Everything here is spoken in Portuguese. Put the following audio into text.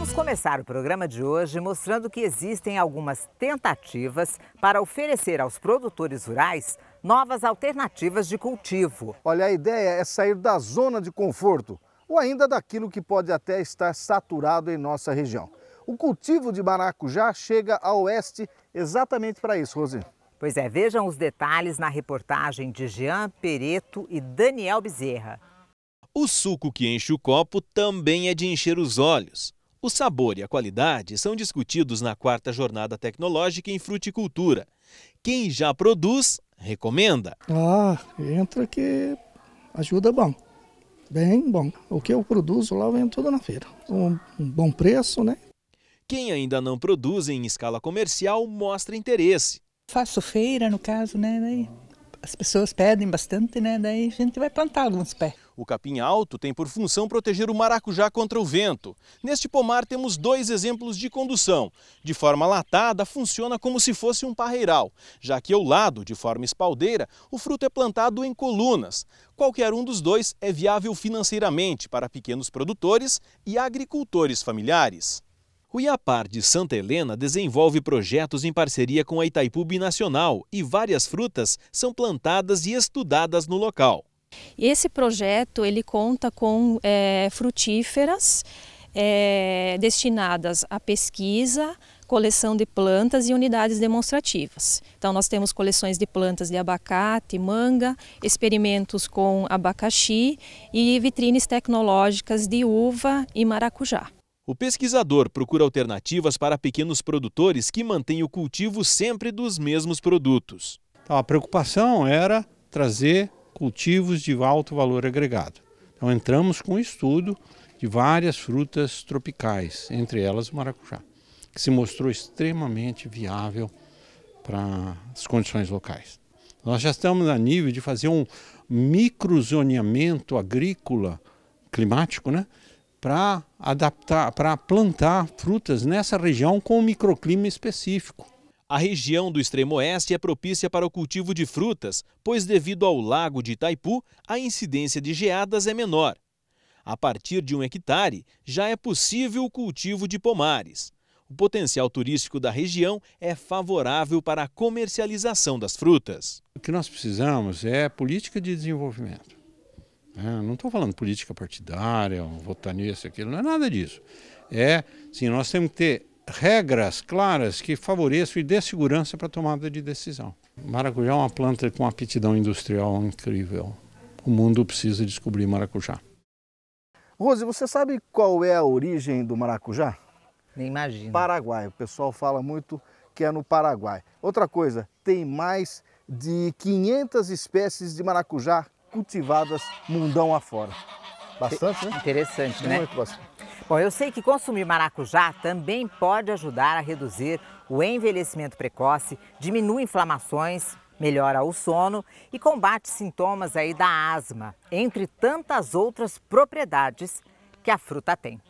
Vamos começar o programa de hoje mostrando que existem algumas tentativas para oferecer aos produtores rurais novas alternativas de cultivo. Olha, a ideia é sair da zona de conforto ou ainda daquilo que pode até estar saturado em nossa região. O cultivo de maracujá chega ao oeste exatamente para isso, Rosi. Pois é, vejam os detalhes na reportagem de Jean Pereto e Daniel Bezerra. O suco que enche o copo também é de encher os olhos. O sabor e a qualidade são discutidos na quarta jornada tecnológica em fruticultura. Quem já produz, recomenda. Ah, entra que ajuda bom. Bem bom. O que eu produzo lá vem tudo na feira. Um, um bom preço, né? Quem ainda não produz em escala comercial mostra interesse. Faço feira, no caso, né? Daí as pessoas pedem bastante, né? Daí a gente vai plantar alguns pés. O capim alto tem por função proteger o maracujá contra o vento. Neste pomar temos dois exemplos de condução. De forma latada, funciona como se fosse um parreiral, já que ao lado, de forma espaldeira, o fruto é plantado em colunas. Qualquer um dos dois é viável financeiramente para pequenos produtores e agricultores familiares. O IAPAR de Santa Helena desenvolve projetos em parceria com a Itaipu Binacional e várias frutas são plantadas e estudadas no local. Esse projeto ele conta com é, frutíferas é, destinadas à pesquisa, coleção de plantas e unidades demonstrativas. Então nós temos coleções de plantas de abacate, manga, experimentos com abacaxi e vitrines tecnológicas de uva e maracujá. O pesquisador procura alternativas para pequenos produtores que mantêm o cultivo sempre dos mesmos produtos. Então, a preocupação era trazer cultivos de alto valor agregado. Então entramos com um estudo de várias frutas tropicais, entre elas o maracujá, que se mostrou extremamente viável para as condições locais. Nós já estamos a nível de fazer um microzoneamento agrícola climático, né? Para adaptar, para plantar frutas nessa região com um microclima específico. A região do extremo oeste é propícia para o cultivo de frutas, pois devido ao lago de Itaipu, a incidência de geadas é menor. A partir de um hectare, já é possível o cultivo de pomares. O potencial turístico da região é favorável para a comercialização das frutas. O que nós precisamos é política de desenvolvimento. É, não estou falando política partidária, votar nisso, aquilo, não é nada disso. É, sim, nós temos que ter regras claras que favoreçam e dê segurança para a tomada de decisão. Maracujá é uma planta com aptidão industrial incrível. O mundo precisa descobrir maracujá. Rose, você sabe qual é a origem do maracujá? Nem imagino. Paraguai. O pessoal fala muito que é no Paraguai. Outra coisa, tem mais de 500 espécies de maracujá cultivadas mundão afora. Bastante, né? Interessante, né? Muito bastante. Bom, eu sei que consumir maracujá também pode ajudar a reduzir o envelhecimento precoce, diminui inflamações, melhora o sono e combate sintomas aí da asma, entre tantas outras propriedades que a fruta tem.